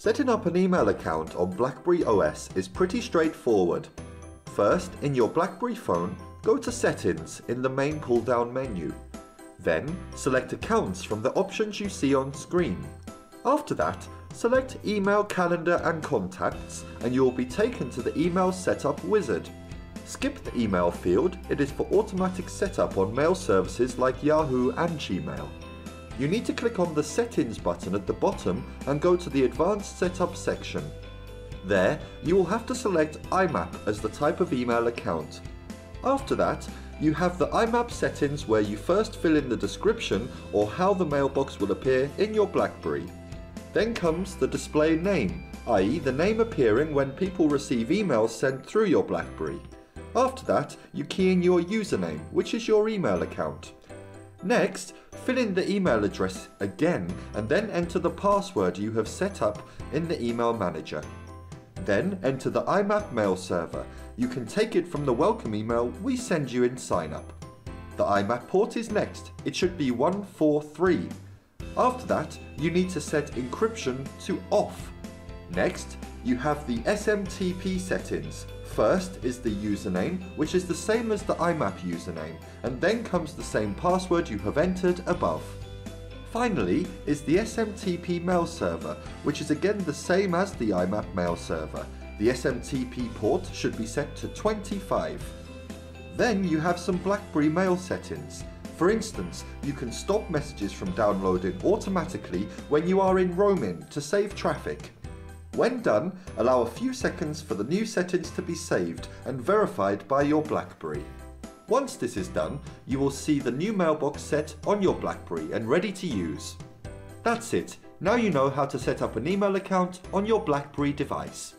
Setting up an email account on BlackBerry OS is pretty straightforward. First, in your BlackBerry phone, go to Settings in the main pull-down menu. Then, select Accounts from the options you see on screen. After that, select Email, Calendar and Contacts and you will be taken to the Email Setup wizard. Skip the email field, it is for automatic setup on mail services like Yahoo and Gmail. You need to click on the Settings button at the bottom and go to the Advanced Setup section. There, you will have to select IMAP as the type of email account. After that, you have the IMAP settings where you first fill in the description or how the mailbox will appear in your BlackBerry. Then comes the display name, i.e. the name appearing when people receive emails sent through your BlackBerry. After that, you key in your username, which is your email account. Next, fill in the email address again and then enter the password you have set up in the email manager. Then enter the IMAP mail server. You can take it from the welcome email we send you in sign up. The IMAP port is next. It should be 143. After that, you need to set encryption to off. Next, you have the SMTP settings. First is the username, which is the same as the IMAP username, and then comes the same password you have entered above. Finally is the SMTP mail server, which is again the same as the IMAP mail server. The SMTP port should be set to 25. Then you have some BlackBerry mail settings. For instance, you can stop messages from downloading automatically when you are in roaming to save traffic. When done, allow a few seconds for the new settings to be saved and verified by your BlackBerry. Once this is done, you will see the new mailbox set on your BlackBerry and ready to use. That's it, now you know how to set up an email account on your BlackBerry device.